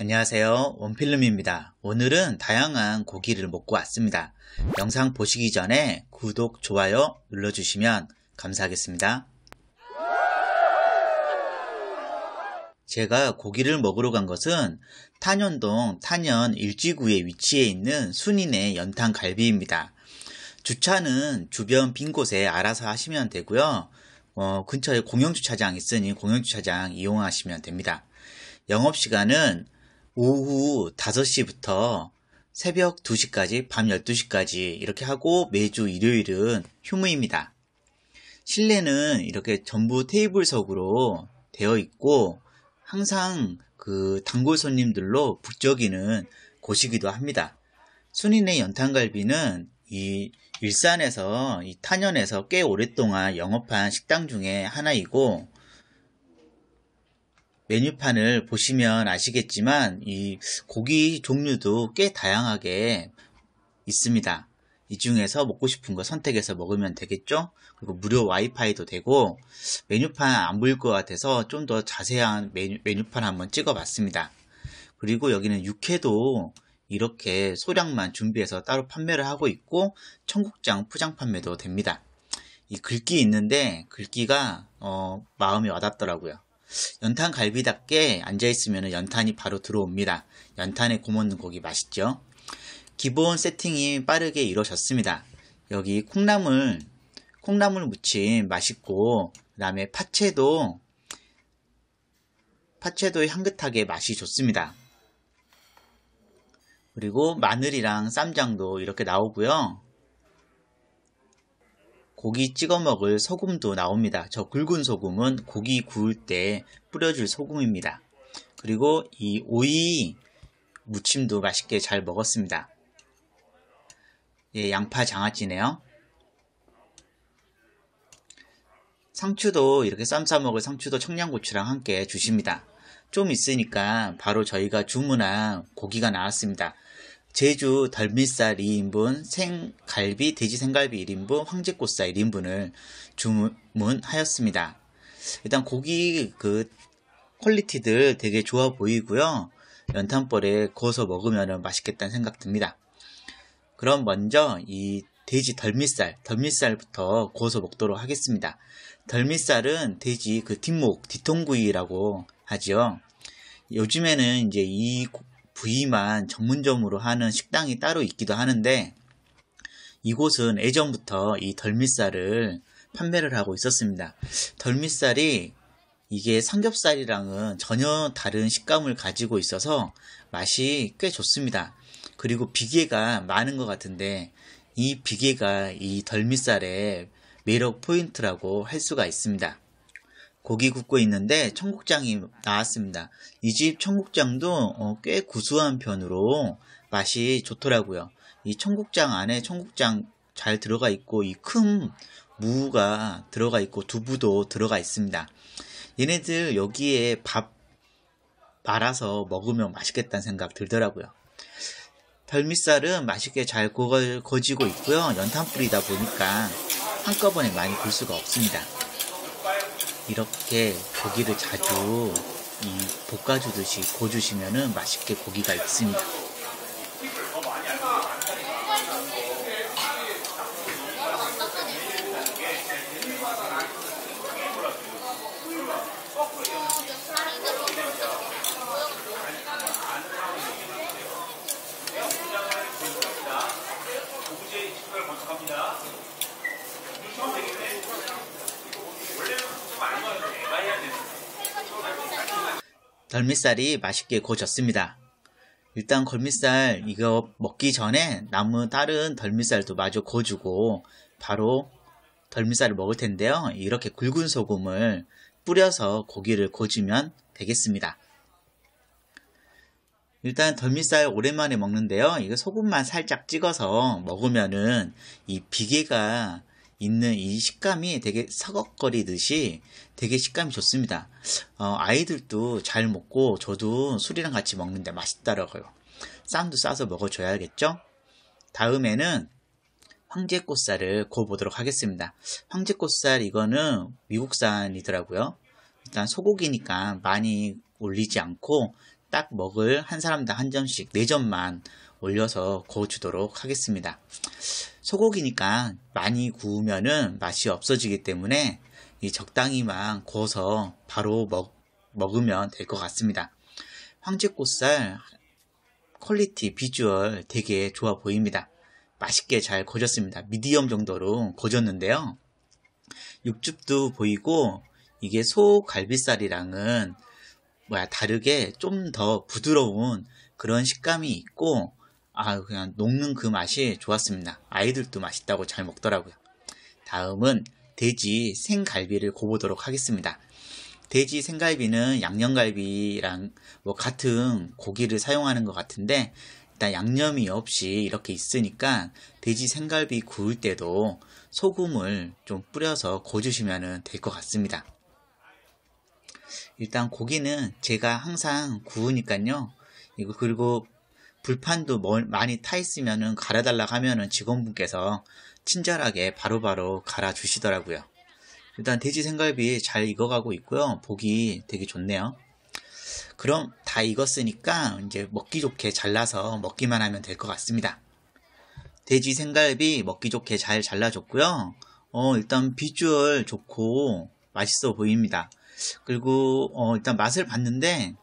안녕하세요. 원필름입니다. 오늘은 다양한 고기를 먹고 왔습니다. 영상 보시기 전에 구독 좋아요 눌러주시면 감사하겠습니다. 제가 고기를 먹으러 간 것은 탄현동 탄현 일지구에 위치해 있는 순인의 연탄 갈비입니다. 주차는 주변 빈 곳에 알아서 하시면 되고요. 어, 근처에 공영주차장 있으니 공영주차장 이용하시면 됩니다. 영업시간은 오후 5시부터 새벽 2시까지, 밤 12시까지 이렇게 하고 매주 일요일은 휴무입니다. 실내는 이렇게 전부 테이블석으로 되어 있고 항상 그 단골 손님들로 북적이는 곳이기도 합니다. 순인의 연탄갈비는 이 일산에서 이 탄현에서 꽤 오랫동안 영업한 식당 중에 하나이고 메뉴판을 보시면 아시겠지만 이 고기 종류도 꽤 다양하게 있습니다. 이 중에서 먹고 싶은 거 선택해서 먹으면 되겠죠? 그리고 무료 와이파이도 되고 메뉴판 안 보일 것 같아서 좀 더 자세한 메뉴, 메뉴판 한번 찍어봤습니다. 그리고 여기는 육회도 이렇게 소량만 준비해서 따로 판매를 하고 있고 청국장 포장 판매도 됩니다. 이 글귀 있는데 글귀가 어, 마음이 와닿더라고요. 연탄 갈비답게 앉아있으면 연탄이 바로 들어옵니다. 연탄에 고먹는 고기 맛있죠? 기본 세팅이 빠르게 이루어졌습니다. 여기 콩나물, 콩나물 무침 맛있고, 그 다음에 파채도, 파채도 향긋하게 맛이 좋습니다. 그리고 마늘이랑 쌈장도 이렇게 나오고요. 고기 찍어 먹을 소금도 나옵니다. 저 굵은 소금은 고기 구울 때 뿌려줄 소금입니다. 그리고 이 오이 무침도 맛있게 잘 먹었습니다. 예, 양파 장아찌네요. 상추도 이렇게 쌈싸 먹을 상추도 청양고추랑 함께 주십니다. 좀 있으니까 바로 저희가 주문한 고기가 나왔습니다. 제주 덜미살 2인분, 생갈비, 돼지 생갈비 1인분, 황제꽃살 1인분을 주문하였습니다. 일단 고기 그 퀄리티들 되게 좋아 보이고요. 연탄불에 구워서 먹으면 맛있겠다는 생각 듭니다. 그럼 먼저 이 돼지 덜미살, 덜미살부터 구워서 먹도록 하겠습니다. 덜미살은 돼지 그 뒷목, 뒤통구이라고 하죠. 요즘에는 이제 이 부위만 전문점으로 하는 식당이 따로 있기도 하는데 이곳은 예전부터 이 덜미살을 판매를 하고 있었습니다. 덜미살이 이게 삼겹살이랑은 전혀 다른 식감을 가지고 있어서 맛이 꽤 좋습니다. 그리고 비계가 많은 것 같은데 이 비계가 이 덜미살의 매력 포인트라고 할 수가 있습니다. 고기 굽고 있는데 청국장이 나왔습니다. 이 집 청국장도 어, 꽤 구수한 편으로 맛이 좋더라고요. 이 청국장 안에 청국장 잘 들어가 있고 이 큰 무가 들어가 있고 두부도 들어가 있습니다. 얘네들 여기에 밥 말아서 먹으면 맛있겠다는 생각 들더라고요. 덜미살은 맛있게 잘 구워, 거지고 있고요. 연탄 불이다 보니까 한꺼번에 많이 굴 수가 없습니다. 이렇게 고기를 자주 이 볶아주듯이 구워주시면 맛있게 고기가 익습니다. 덜미살이 맛있게 구워졌습니다. 일단 걸미살 이거 먹기 전에 남은 다른 덜미살도 마저 구워주고 바로 덜미살을 먹을 텐데요. 이렇게 굵은 소금을 뿌려서 고기를 구워주면 되겠습니다. 일단 덜미살 오랜만에 먹는데요. 이거 소금만 살짝 찍어서 먹으면은 이 비계가 있는 이 식감이 되게 서걱거리듯이 되게 식감이 좋습니다. 어, 아이들도 잘 먹고 저도 술이랑 같이 먹는데 맛있더라고요. 쌈도 싸서 먹어줘야겠죠? 다음에는 황제꽃살을 구워보도록 하겠습니다. 황제꽃살 이거는 미국산이더라고요. 일단 소고기니까 많이 올리지 않고 딱 먹을 한 사람당 한 점씩 4점만 올려서 구워주도록 하겠습니다. 소고기니까 많이 구우면은 맛이 없어지기 때문에 이 적당히만 구워서 바로 먹, 먹으면 될 것 같습니다. 황제꽃살 퀄리티, 비주얼 되게 좋아 보입니다. 맛있게 잘 궈졌습니다. 미디엄 정도로 궈졌는데요. 육즙도 보이고 이게 소 갈비살이랑은 뭐야 다르게 좀 더 부드러운 그런 식감이 있고 아 그냥 녹는 그 맛이 좋았습니다. 아이들도 맛있다고 잘 먹더라고요. 다음은 돼지 생갈비를 고보도록 하겠습니다. 돼지 생갈비는 양념갈비랑 뭐 같은 고기를 사용하는 것 같은데 일단 양념이 없이 이렇게 있으니까 돼지 생갈비 구울 때도 소금을 좀 뿌려서 구워주시면 될 것 같습니다. 일단 고기는 제가 항상 구우니까요. 이거 그리고 불판도 많이 타 있으면은 갈아달라 하면은 직원분께서 친절하게 바로 바로 갈아 주시더라고요. 일단 돼지 생갈비 잘 익어가고 있고요. 보기 되게 좋네요. 그럼 다 익었으니까 이제 먹기 좋게 잘라서 먹기만 하면 될 것 같습니다. 돼지 생갈비 먹기 좋게 잘 잘라줬고요. 어, 일단 비주얼 좋고 맛있어 보입니다. 그리고 어, 일단 맛을 봤는데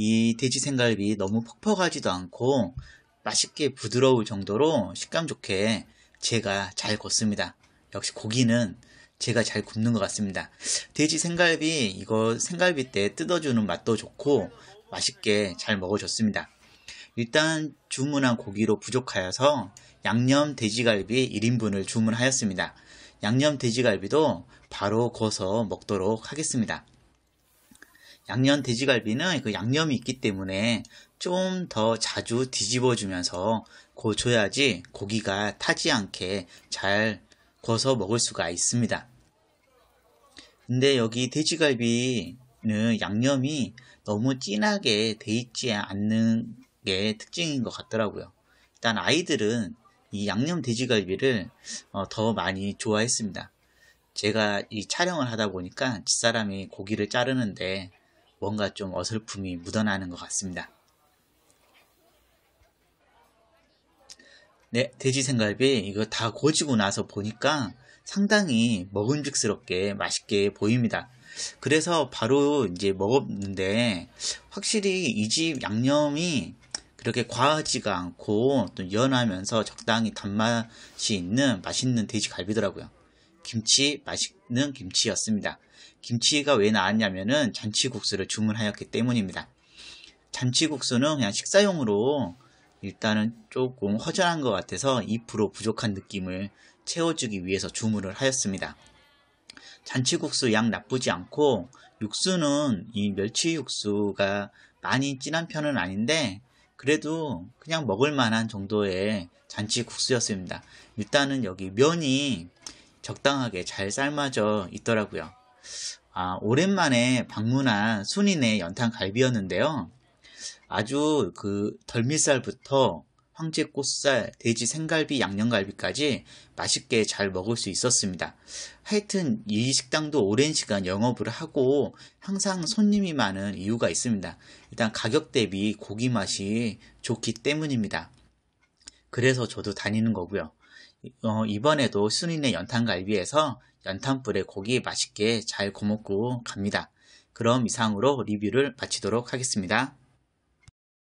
이 돼지 생갈비 너무 퍽퍽하지도 않고 맛있게 부드러울 정도로 식감 좋게 제가 잘 굽습니다. 역시 고기는 제가 잘 굽는 것 같습니다. 돼지 생갈비 이거 생갈비 때 뜯어주는 맛도 좋고 맛있게 잘 먹어줬습니다. 일단 주문한 고기로 부족하여서 양념 돼지갈비 1인분을 주문하였습니다. 양념 돼지갈비도 바로 구워서 먹도록 하겠습니다. 양념 돼지갈비는 그 양념이 있기 때문에 좀 더 자주 뒤집어 주면서 고줘야지 고기가 타지 않게 잘 구워서 먹을 수가 있습니다. 근데 여기 돼지갈비는 양념이 너무 진하게 돼 있지 않는 게 특징인 것 같더라고요. 일단 아이들은 이 양념 돼지갈비를 어, 더 많이 좋아했습니다. 제가 이 촬영을 하다 보니까 집사람이 고기를 자르는데 뭔가 좀 어설픔이 묻어나는 것 같습니다. 네, 돼지 생갈비 이거 다 고지고 나서 보니까 상당히 먹음직스럽게 맛있게 보입니다. 그래서 바로 이제 먹었는데 확실히 이 집 양념이 그렇게 과하지가 않고 또 연하면서 적당히 단맛이 있는 맛있는 돼지 갈비더라고요. 김치 맛있는 김치였습니다. 김치가 왜 나왔냐면은 잔치국수를 주문하였기 때문입니다. 잔치국수는 그냥 식사용으로 일단은 조금 허전한 것 같아서 2% 부족한 느낌을 채워주기 위해서 주문을 하였습니다. 잔치국수 양 나쁘지 않고 육수는 이 멸치 육수가 많이 진한 편은 아닌데 그래도 그냥 먹을 만한 정도의 잔치국수였습니다. 일단은 여기 면이 적당하게 잘 삶아져 있더라고요. 아, 오랜만에 방문한 순인의 연탄 갈비였는데요. 아주 그 덜미살부터 황제꽃살, 돼지 생갈비, 양념갈비까지 맛있게 잘 먹을 수 있었습니다. 하여튼 이 식당도 오랜 시간 영업을 하고 항상 손님이 많은 이유가 있습니다. 일단 가격 대비 고기 맛이 좋기 때문입니다. 그래서 저도 다니는 거고요. 어, 이번에도 순인의 연탄갈비에서 연탄불에 고기 맛있게 잘 구먹고 갑니다. 그럼 이상으로 리뷰를 마치도록 하겠습니다.